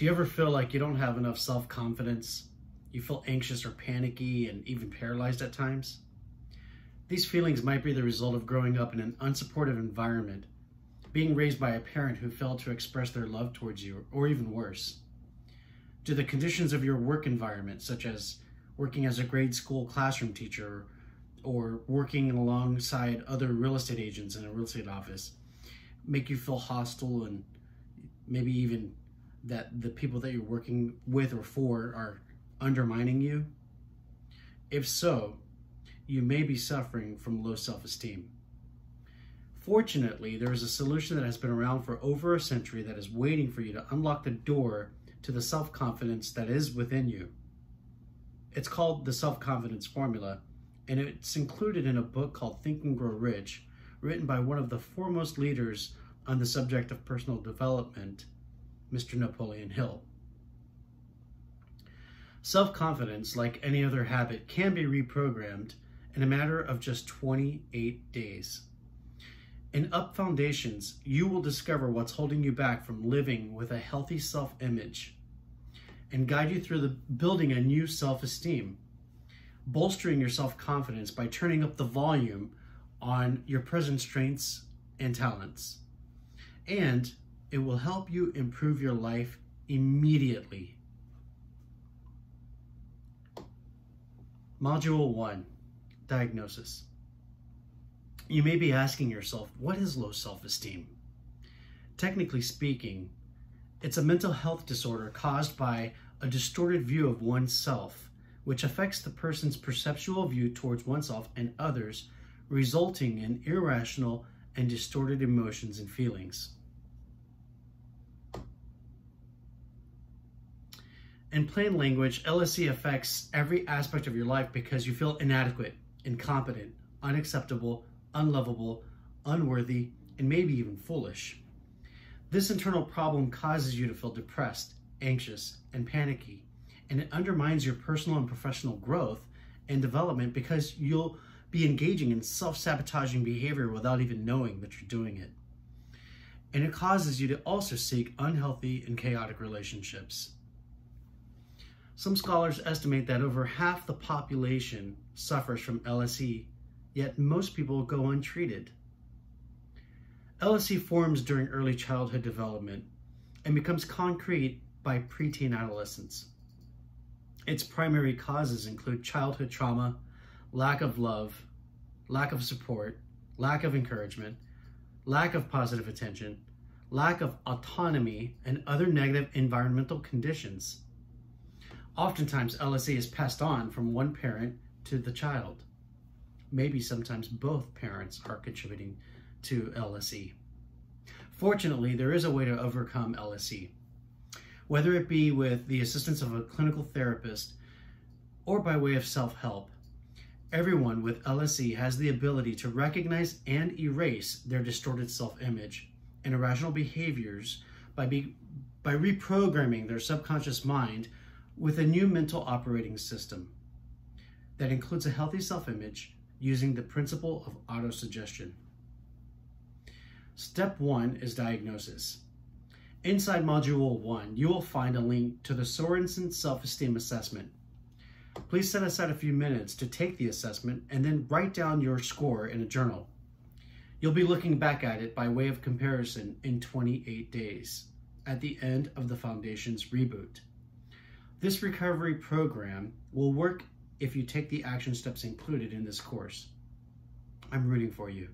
Do you ever feel like you don't have enough self-confidence? You feel anxious or panicky and even paralyzed at times? These feelings might be the result of growing up in an unsupportive environment, being raised by a parent who failed to express their love towards you, or even worse. Do the conditions of your work environment, such as working as a grade school classroom teacher or working alongside other real estate agents in a real estate office, make you feel hostile and maybe even that the people that you're working with or for are undermining you? If so, you may be suffering from low self-esteem. Fortunately, there is a solution that has been around for over a century that is waiting for you to unlock the door to the self-confidence that is within you. It's called the self-confidence formula, and it's included in a book called Think and Grow Rich, written by one of the foremost leaders on the subject of personal development, Mr. Napoleon Hill. Self-confidence, like any other habit, can be reprogrammed in a matter of just 28 days. In Up Foundations, you will discover what's holding you back from living with a healthy self-image and guide you through the building a new self-esteem, bolstering your self-confidence by turning up the volume on your present strengths and talents. And it will help you improve your life immediately. Module 1, Diagnosis. You may be asking yourself, what is low self-esteem? Technically speaking, it's a mental health disorder caused by a distorted view of oneself, which affects the person's perceptual view towards oneself and others, resulting in irrational and distorted emotions and feelings. In plain language, LSE affects every aspect of your life because you feel inadequate, incompetent, unacceptable, unlovable, unworthy, and maybe even foolish. This internal problem causes you to feel depressed, anxious, and panicky, and it undermines your personal and professional growth and development because you'll be engaging in self-sabotaging behavior without even knowing that you're doing it. And it causes you to also seek unhealthy and chaotic relationships. Some scholars estimate that over half the population suffers from LSE yet most people go untreated. LSE forms during early childhood development and becomes concrete by preteen adolescence. Its primary causes include childhood trauma, lack of love, lack of support, lack of encouragement, lack of positive attention, lack of autonomy, and other negative environmental conditions. Oftentimes, LSE is passed on from one parent to the child maybe sometimes both parents are contributing to LSE. Fortunately, there is a way to overcome LSE, whether it be with the assistance of a clinical therapist or by way of self-help. Everyone with LSE has the ability to recognize and erase their distorted self-image and irrational behaviors by, be, by reprogramming their subconscious mind with a new mental operating system that includes a healthy self-image using the principle of autosuggestion. Step one is diagnosis. Inside Module 1, you will find a link to the Sorensen Self-Esteem Assessment. Please set aside a few minutes to take the assessment and then write down your score in a journal. You'll be looking back at it by way of comparison in 28 days at the end of the Foundation's reboot. This recovery program will work if you take the action steps included in this course. I'm rooting for you.